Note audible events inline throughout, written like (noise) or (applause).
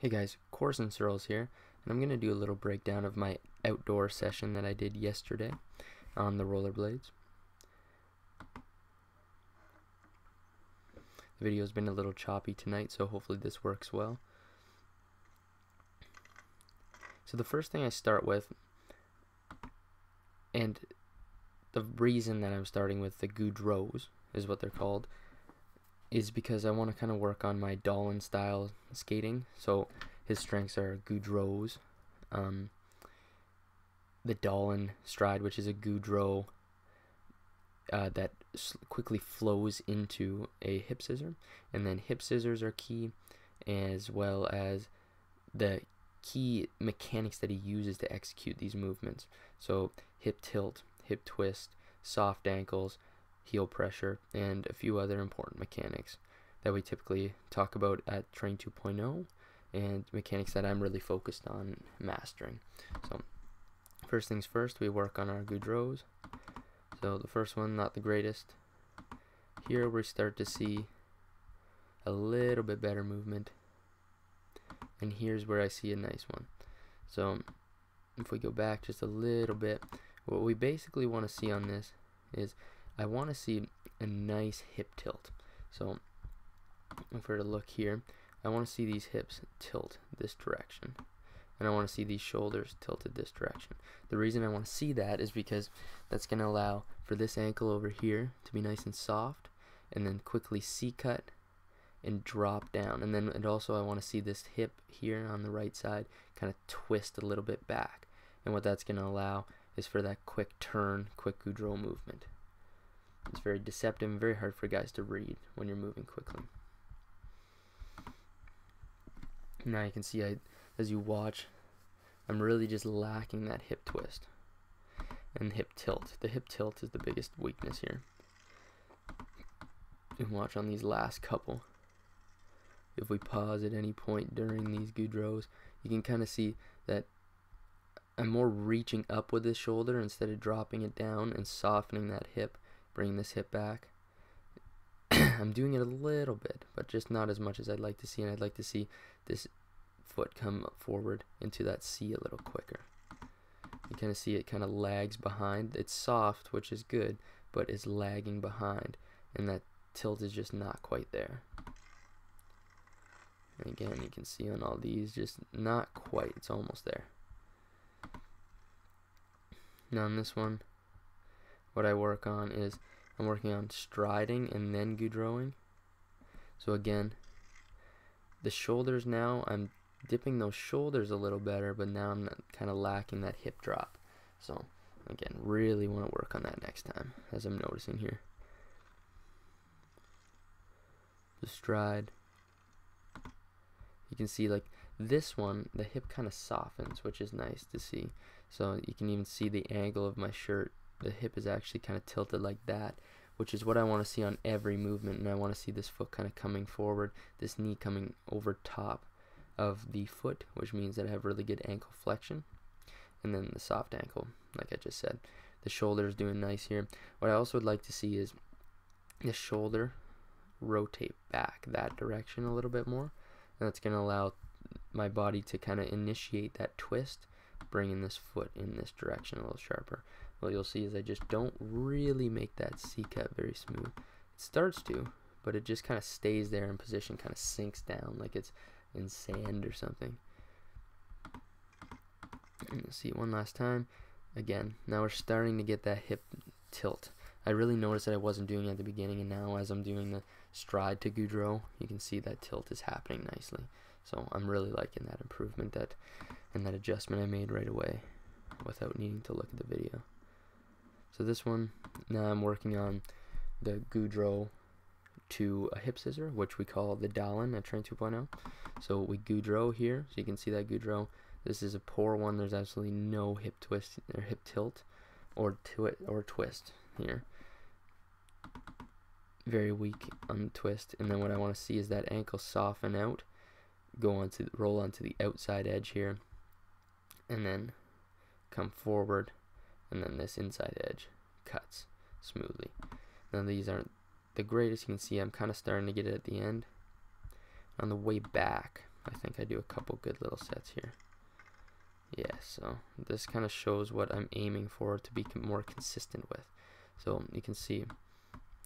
Hey guys, Corson Searles here, and I'm going to do a little breakdown of my outdoor session that I did yesterday on the rollerblades. The video's been a little choppy tonight, so hopefully this works well. So the first thing I start with, and the reason that I'm starting with the Gaudreaus is what they're called, is because I want to kind of work on my Dahlin style skating. So his strengths are Gaudreaus, um, the Dahlin stride, which is a Gaudreau uh, that quickly flows into a hip scissor, and then hip scissors are key, as well as the key mechanics that he uses to execute these movements. So hip tilt, hip twist, soft ankles, heel pressure, and a few other important mechanics that we typically talk about at Train 2.0 and mechanics that I'm really focused on mastering. So first things first, we work on our Gaudreaus. So the first one, not the greatest. Here we start to see a little bit better movement. And here's where I see a nice one. So if we go back just a little bit, what we basically want to see on this is I want to see a nice hip tilt. So if we were to look here, I want to see these hips tilt this direction. And I want to see these shoulders tilted this direction. The reason I want to see that is because that's going to allow for this ankle over here to be nice and soft and then quickly C-cut and drop down. And then and also I want to see this hip here on the right side kind of twist a little bit back. And what that's going to allow is for that quick turn, quick Gaudreau movement. It's very deceptive and very hard for guys to read when you're moving quickly. Now you can see I, as you watch, I'm really just lacking that hip twist and hip tilt. The hip tilt is the biggest weakness here. And watch on these last couple. If we pause at any point during these Gaudreaus, you can kind of see that I'm more reaching up with this shoulder instead of dropping it down and softening that hip bring this hip back. (clears throat) I'm doing it a little bit, but just not as much as I'd like to see, and I'd like to see this foot come forward into that C a little quicker. You kind of see it kind of lags behind. It's soft, which is good, but it's lagging behind, and that tilt is just not quite there. And again, you can see on all these, just not quite. It's almost there. Now on this one, what I work on is I'm working on striding and then Gaudreauing. So again, the shoulders now, I'm dipping those shoulders a little better, but now I'm kind of lacking that hip drop. So again, really want to work on that next time, as I'm noticing here. The stride. You can see like this one, the hip kind of softens, which is nice to see. So you can even see the angle of my shirt the hip is actually kind of tilted like that which is what I want to see on every movement and I want to see this foot kind of coming forward this knee coming over top of the foot which means that I have really good ankle flexion and then the soft ankle like I just said. The shoulder is doing nice here. What I also would like to see is the shoulder rotate back that direction a little bit more and that's going to allow my body to kind of initiate that twist bringing this foot in this direction a little sharper what you'll see is I just don't really make that C-cut very smooth. It starts to, but it just kind of stays there in position, kind of sinks down like it's in sand or something. And you'll see it one last time. Again, now we're starting to get that hip tilt. I really noticed that I wasn't doing it at the beginning, and now as I'm doing the stride to Gaudreau, you can see that tilt is happening nicely. So I'm really liking that improvement that and that adjustment I made right away without needing to look at the video. So this one, now I'm working on the Gaudreau to a hip scissor, which we call the Dahlin at Train 2.0. So we Gaudreau here, so you can see that Gaudreau. This is a poor one. There's absolutely no hip twist or hip tilt or twi or twist here. Very weak on the twist. And then what I want to see is that ankle soften out, go on to roll onto the outside edge here, and then come forward and then this inside edge cuts smoothly. Now these aren't the greatest. You can see I'm kind of starting to get it at the end. On the way back, I think I do a couple good little sets here. Yeah, so this kind of shows what I'm aiming for to be more consistent with. So you can see,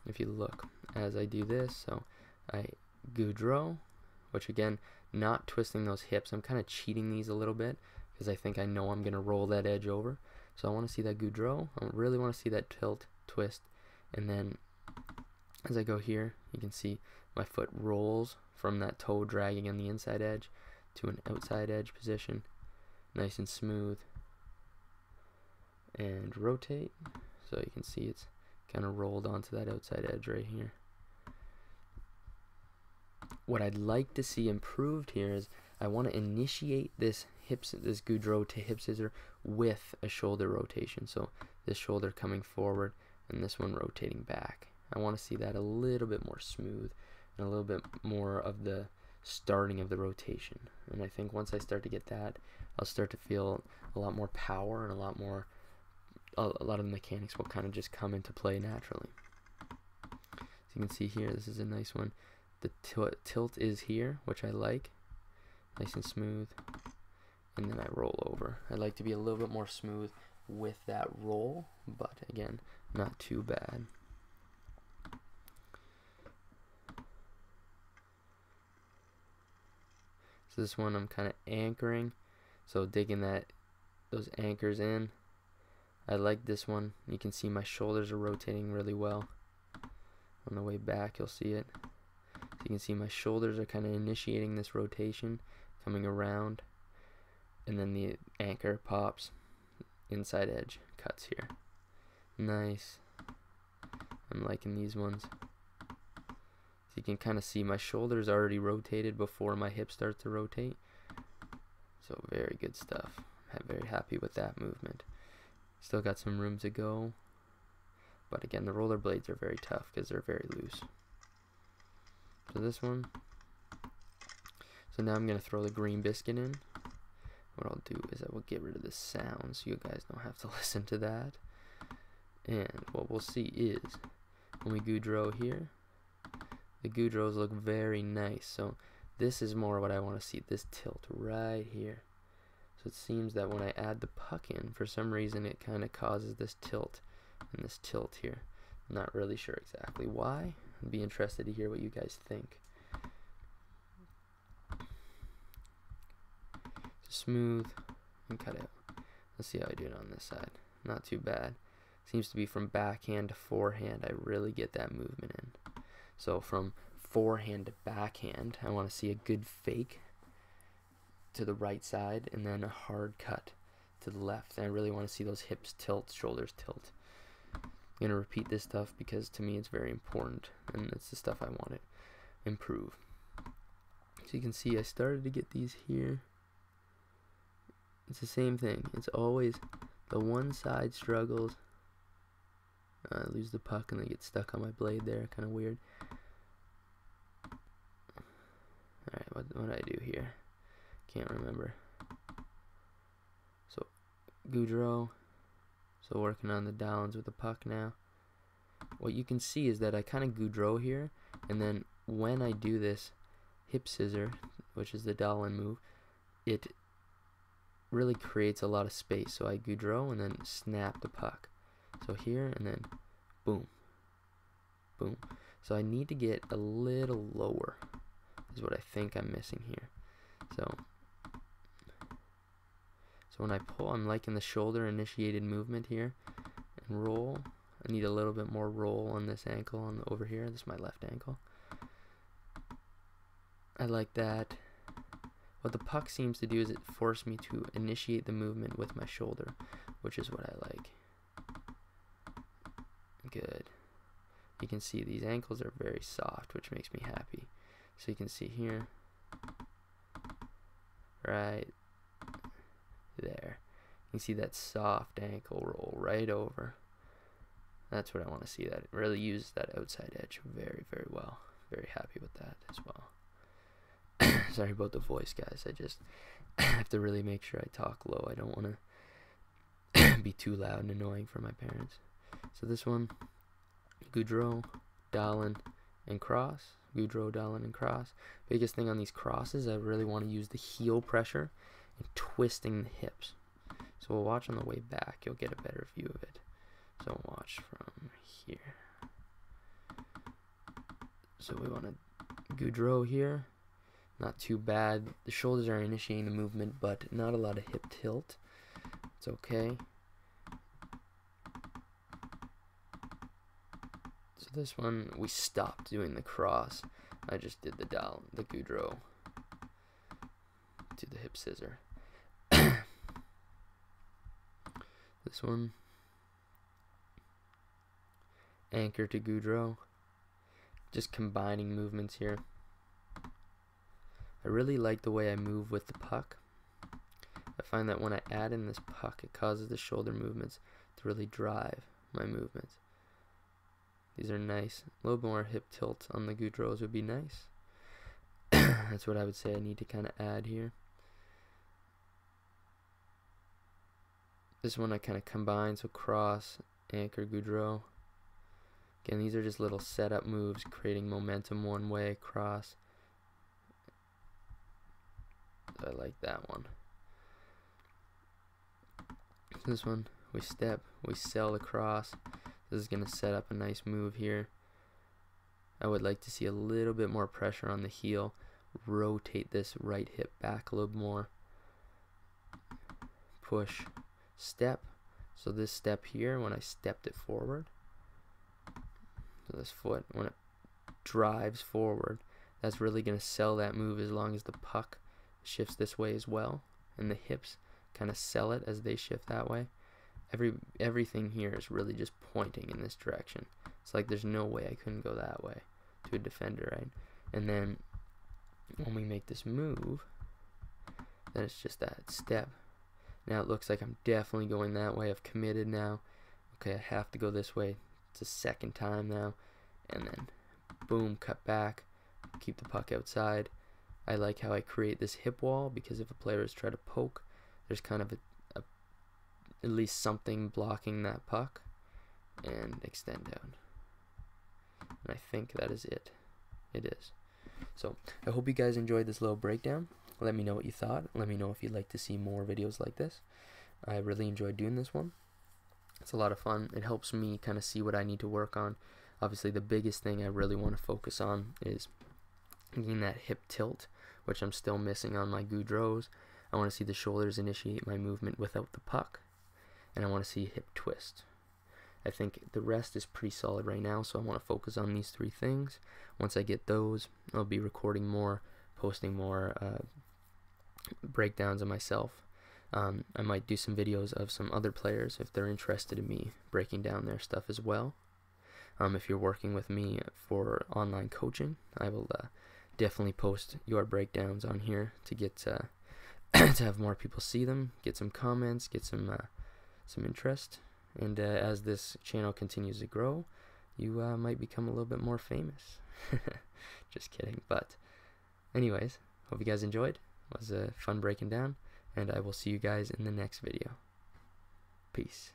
if you look, as I do this, so I Gaudreau, which again, not twisting those hips. I'm kind of cheating these a little bit because I think I know I'm going to roll that edge over. So I want to see that Gaudreau. I really want to see that tilt, twist, and then as I go here, you can see my foot rolls from that toe dragging on the inside edge to an outside edge position, nice and smooth. And rotate, so you can see it's kind of rolled onto that outside edge right here. What I'd like to see improved here is I want to initiate this hip, this Gaudreau to hip scissor with a shoulder rotation. So this shoulder coming forward and this one rotating back. I want to see that a little bit more smooth and a little bit more of the starting of the rotation. And I think once I start to get that, I'll start to feel a lot more power and a lot more, a, a lot of the mechanics will kind of just come into play naturally. So you can see here, this is a nice one. The tilt is here, which I like. Nice and smooth. And then I roll over. I like to be a little bit more smooth with that roll, but again, not too bad. So this one I'm kind of anchoring, so digging that those anchors in. I like this one. You can see my shoulders are rotating really well. On the way back, you'll see it. You can see my shoulders are kind of initiating this rotation, coming around, and then the anchor pops, inside edge cuts here. Nice. I'm liking these ones. So you can kind of see my shoulders already rotated before my hip starts to rotate. So very good stuff. I'm very happy with that movement. Still got some room to go. But again, the roller blades are very tough because they're very loose. So this one. So now I'm going to throw the green biscuit in. What I'll do is I will get rid of the sound so you guys don't have to (laughs) listen to that. And what we'll see is when we Gaudreau here, the Gaudreaus look very nice. So this is more what I want to see, this tilt right here. So it seems that when I add the puck in, for some reason it kind of causes this tilt and this tilt here. I'm not really sure exactly why. I'd be interested to hear what you guys think. Smooth and cut out. Let's see how I do it on this side. Not too bad. Seems to be from backhand to forehand. I really get that movement in. So from forehand to backhand, I want to see a good fake to the right side and then a hard cut to the left. And I really want to see those hips tilt, shoulders tilt. Going to repeat this stuff because to me it's very important and it's the stuff I want to improve. So you can see I started to get these here. It's the same thing. It's always the one side struggles I uh, lose the puck and they get stuck on my blade there. Kind of weird. Alright, what, what did I do here? Can't remember. So, Gaudreau. So working on the downs with the puck now. What you can see is that I kind of Gaudreau here. And then when I do this hip scissor, which is the Dahlin move, it really creates a lot of space. So I Gaudreau and then snap the puck. So here and then boom, boom. So I need to get a little lower is what I think I'm missing here. So, so when I pull, I'm liking the shoulder initiated movement here and roll. I need a little bit more roll on this ankle on the, over here. This is my left ankle. I like that. What the puck seems to do is it forces me to initiate the movement with my shoulder, which is what I like. Good. You can see these ankles are very soft, which makes me happy. So you can see here, right there. You see that soft ankle roll right over. That's what I want to see. That it really uses that outside edge very, very well. Very happy with that as well. (coughs) Sorry about the voice, guys. I just (coughs) have to really make sure I talk low. I don't want to (coughs) be too loud and annoying for my parents. So this one, Gaudreau, Dahlin, and Cross Gaudreau, Dahlin, and cross. Biggest thing on these crosses, I really want to use the heel pressure and twisting the hips. So we'll watch on the way back. You'll get a better view of it. So watch from here. So we want to Gaudreau here. Not too bad. The shoulders are initiating the movement, but not a lot of hip tilt. It's okay. So this one, we stopped doing the cross. I just did the Dahlin, the Gaudreau to the hip scissor. This one, anchor to Gaudreau. Just combining movements here. I really like the way I move with the puck. I find that when I add in this puck, it causes the shoulder movements to really drive my movements. These are nice. A little more hip tilt on the Gaudreaus would be nice. (coughs) That's what I would say I need to kind of add here. This one I kind of combine, so cross, anchor, Gaudreau. Again, these are just little setup moves, creating momentum one way, cross. I like that one. This one, we step, we sell across. This is going to set up a nice move here. I would like to see a little bit more pressure on the heel. Rotate this right hip back a little more. Push, step. So this step here, when I stepped it forward, so this foot, when it drives forward, that's really going to sell that move as long as the puck shifts this way as well. And the hips kind of sell it as they shift that way. Every Everything here is really just pointing in this direction. It's like there's no way I couldn't go that way to a defender, right? And then when we make this move, then it's just that step. Now it looks like I'm definitely going that way. I've committed now. Okay, I have to go this way. It's a second time now. And then, boom, cut back. Keep the puck outside. I like how I create this hip wall because if a player is trying to poke, there's kind of a, a, at least something blocking that puck. And extend down. And I think that is it. It is. So, I hope you guys enjoyed this little breakdown. Let me know what you thought. Let me know if you'd like to see more videos like this. I really enjoyed doing this one. It's a lot of fun. It helps me kind of see what I need to work on. Obviously, the biggest thing I really want to focus on is getting that hip tilt, which I'm still missing on my Gaudreaus. I want to see the shoulders initiate my movement without the puck, and I want to see hip twist. I think the rest is pretty solid right now, so I want to focus on these three things. Once I get those, I'll be recording more, posting more uh, breakdowns of myself. Um, I might do some videos of some other players if they're interested in me breaking down their stuff as well. Um, if you're working with me for online coaching, I will uh, definitely post your breakdowns on here to get uh, (clears throat) to have more people see them, get some comments, get some uh, some interest, and uh, as this channel continues to grow, you uh, might become a little bit more famous. (laughs) Just kidding, but anyways, hope you guys enjoyed. Was a fun breaking down, and I will see you guys in the next video. Peace.